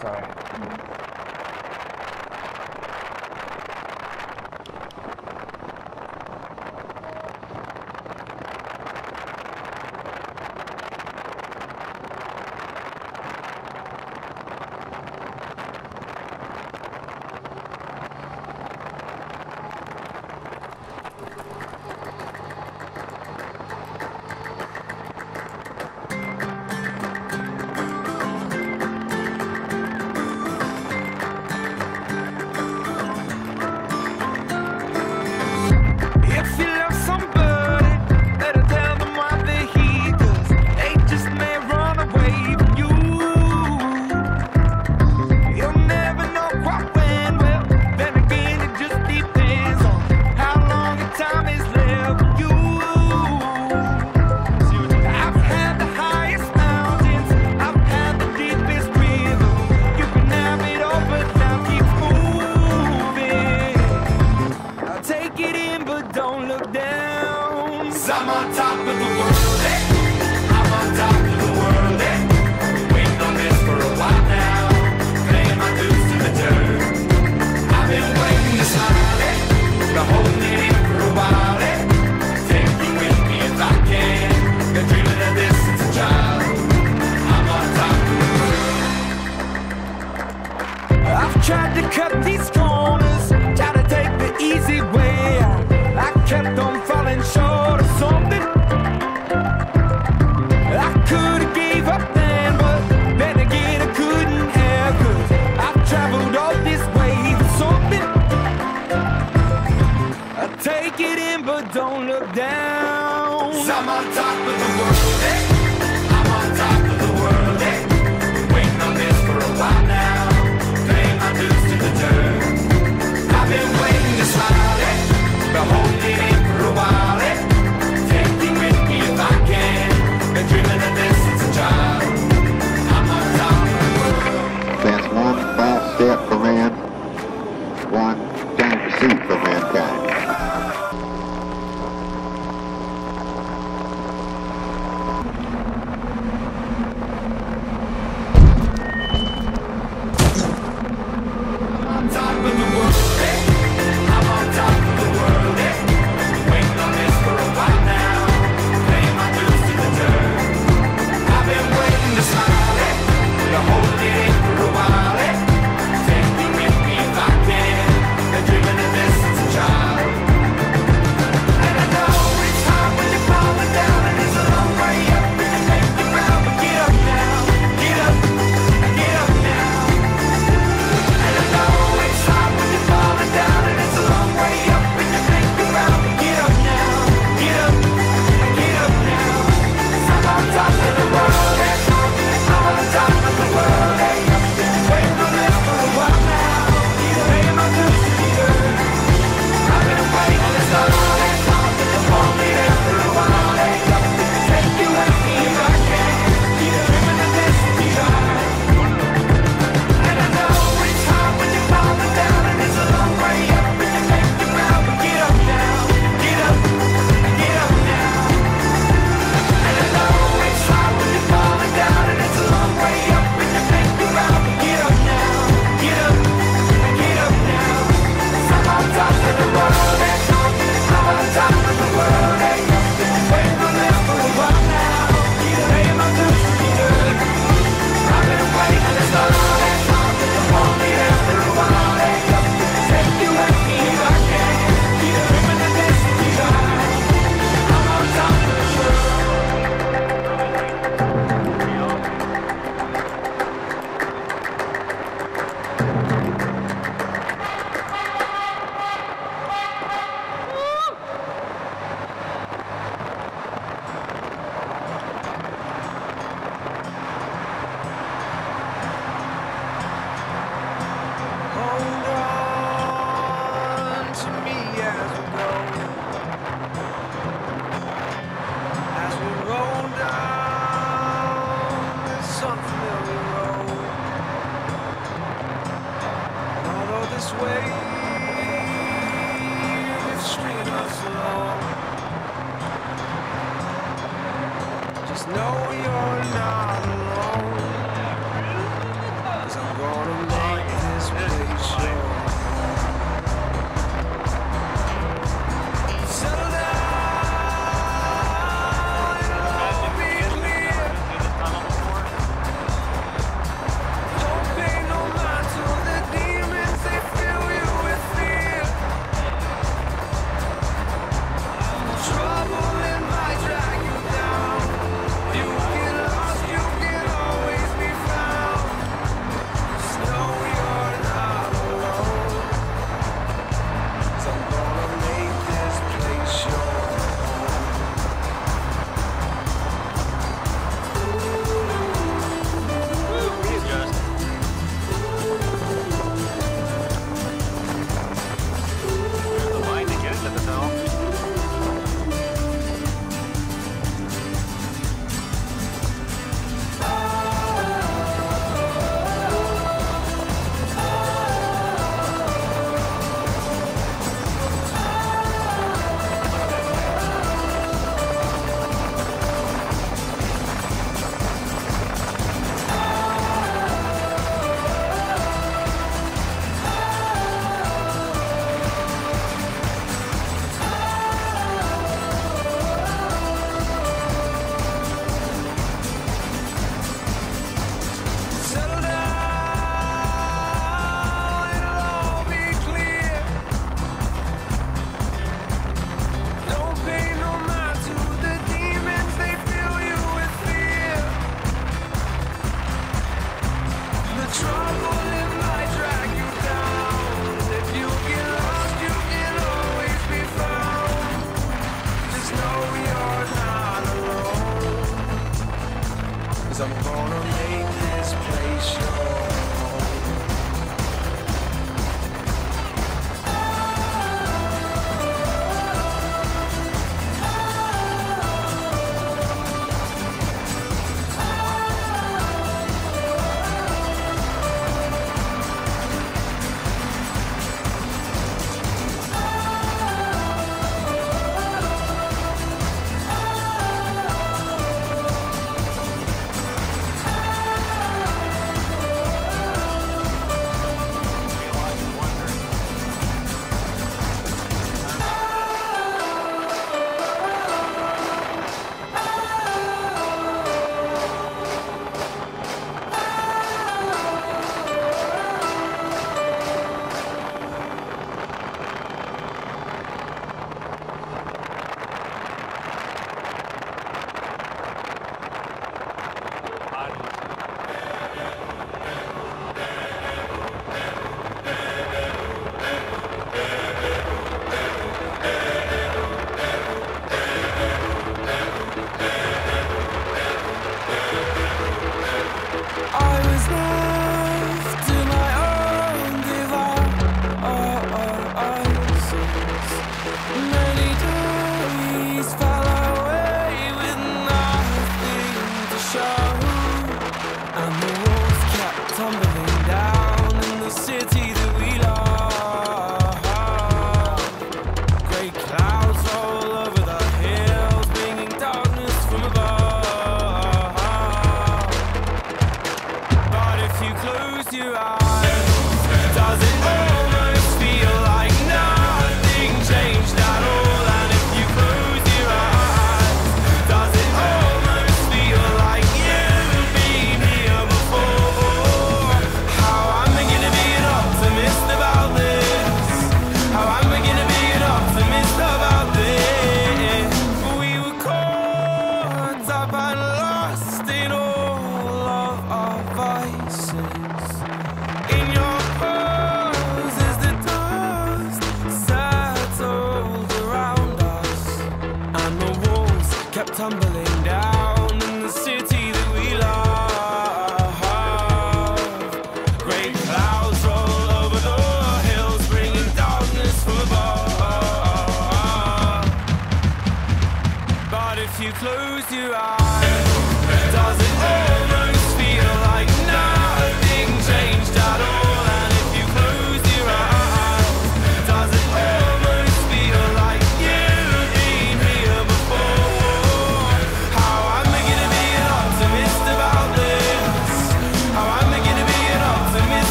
sorry. Mm-hmm. On top of the world,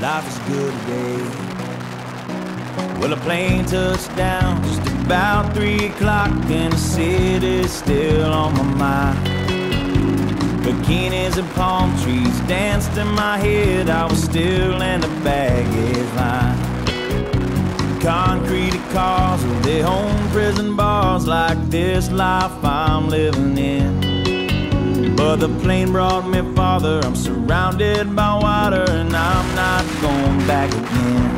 Life is good today. Well, a plane touched down just about three o'clock, and the city's still on my mind. Bikinis and palm trees danced in my head. I was still in the baggage line. Concrete cars with their home prison bars like this life I'm living in. But the plane brought me farther. I'm surrounded by water and I'm not going back again.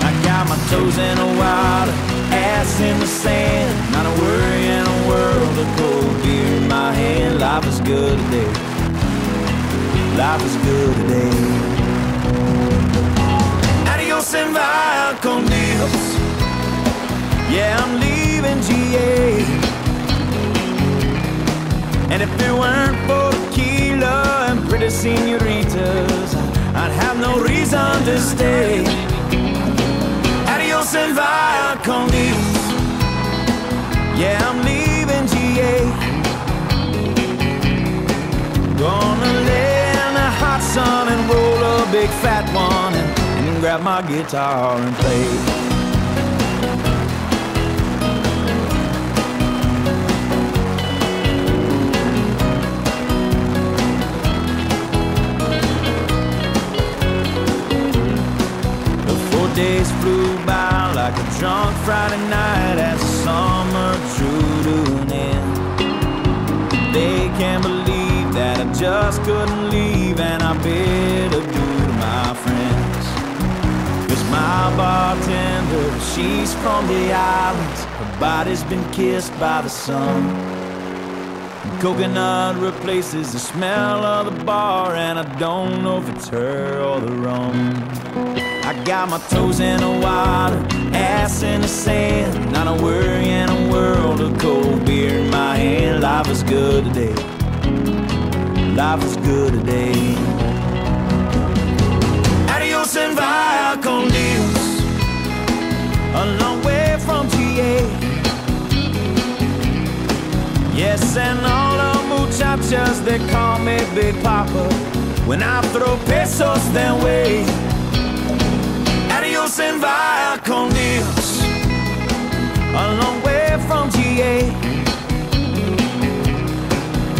I got my toes in the water, ass in the sand. Not a worry in a world of cold beer in my hand. Life is good today. Life is good today. Adios and via con Dios. Yeah, I'm leaving GA. And if it weren't for tequila and pretty senoritas, I'd have no reason to stay. Adios and via con. Yeah, I'm leaving GA. Gonna lay in the hot sun and roll a big fat one and, and grab my guitar and play. Days flew by like a drunk Friday night as summer drew to an end. They can't believe that I just couldn't leave, and I bid adieu to my friends. Cause my bartender, she's from the islands, her body's been kissed by the sun. Coconut replaces the smell of the bar, and I don't know if it's her or the rum. I got my toes in the water, ass in the sand. Not a worry in a world of cold beer in my hand. Life is good today. Life is good today. Adios and via con Dios. A long way from GA. Yes, and all the muchachas, they call me Big Papa. When I throw pesos their way. And via con Dios. A long way from GA.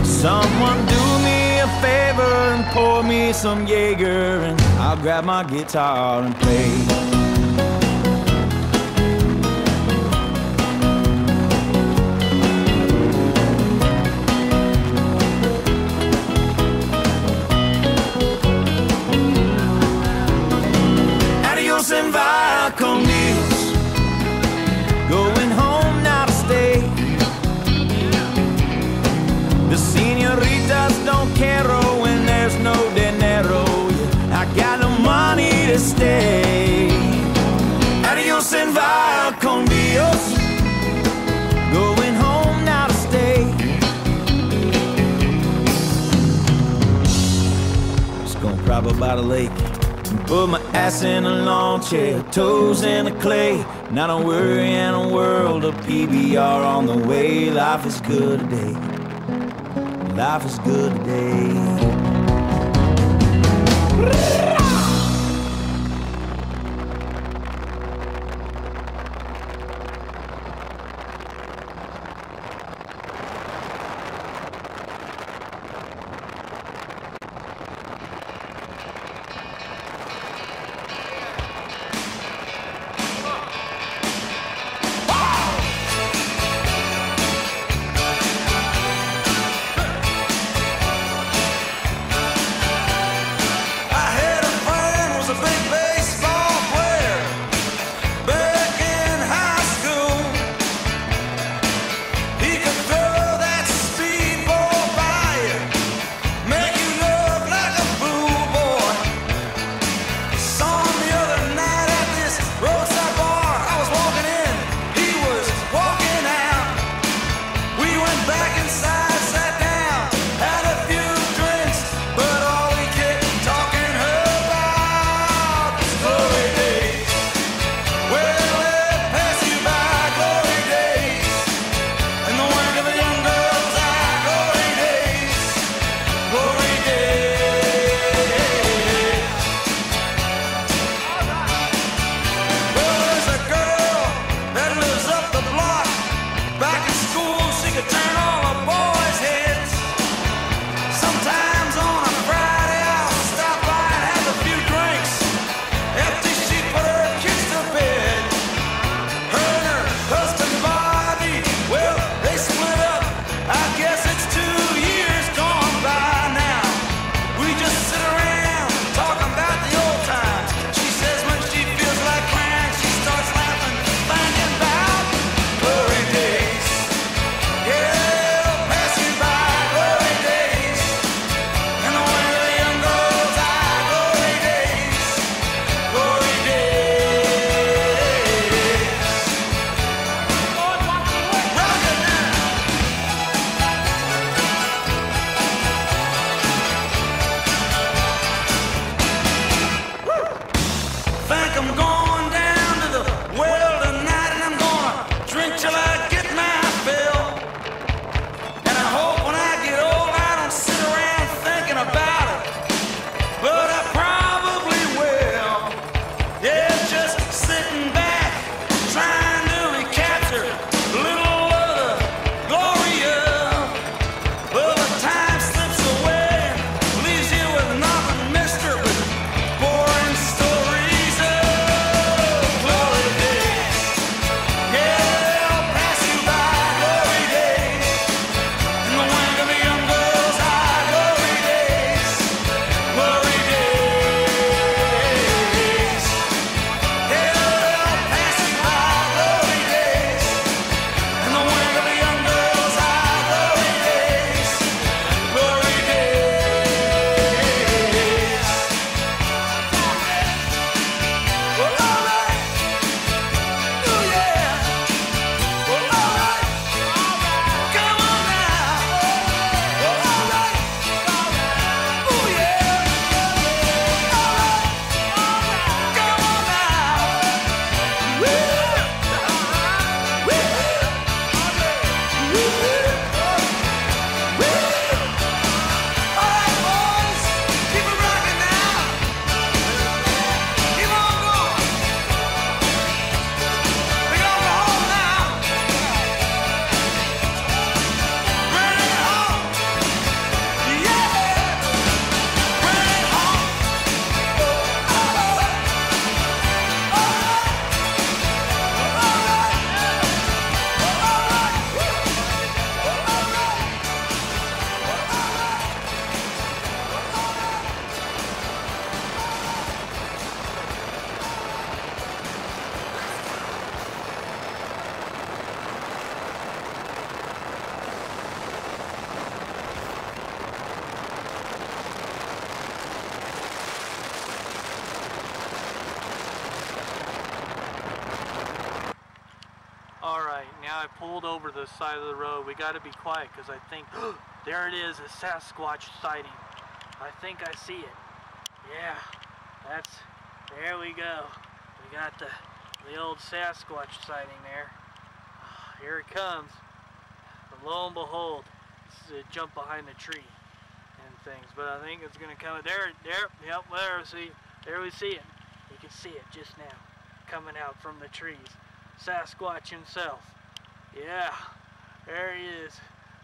Someone do me a favor and pour me some Jaeger, and I'll grab my guitar and play. by the lake. Put my ass in a lawn chair, toes in the clay. Not I worry in a world of PBR on the way. Life is good today. Life is good today. quiet because I think, there it is, a Sasquatch sighting. I think I see it. Yeah, that's, there we go. We got the, the old Sasquatch sighting there. Here it comes. But lo and behold, this jump behind the tree and things. But I think it's going to come, there, there, yep, there, see, there we see it. You can see it just now, coming out from the trees. Sasquatch himself. Yeah, there he is.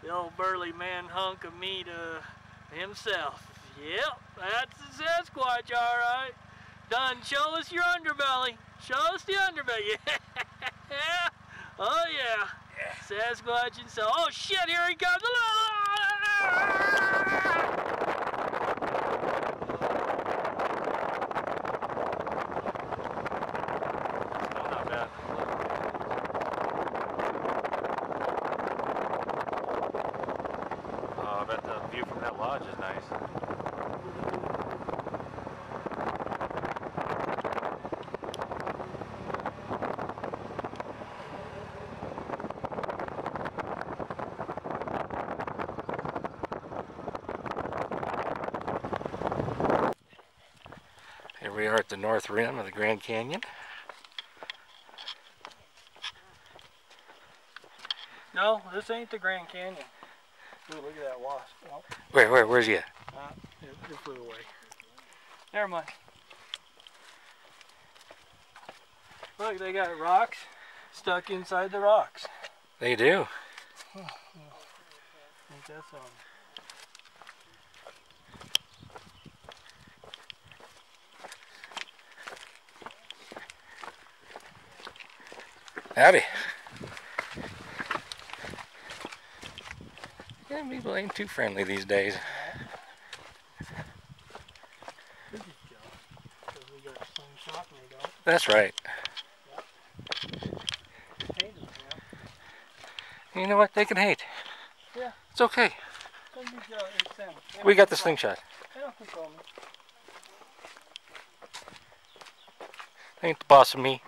The old burly man hunk of meat uh, himself. Yep, that's the Sasquatch, all right. Done. Show us your underbelly. Show us the underbelly. Yeah. Oh yeah. Sasquatch himself. Oh shit! Here he comes. Oh, not bad. Oh, I bet the view from that lodge is nice. Here we are at the north rim of the Grand Canyon. No, this ain't the Grand Canyon. Ooh, look at that wasp. Oh, Where, where, where's he at? uh, it, it flew away. Never mind. Look, they got rocks stuck inside the rocks. They do. I think that's. Howdy. Yeah, people ain't too friendly these days. Could be jealous because we got slingshot and they don't. That's right. Hate us, man. You know what? They can hate. Yeah. It's okay. Don't be jealous. It's them. They We got the slingshot. They don't control me. Ain't the boss of me.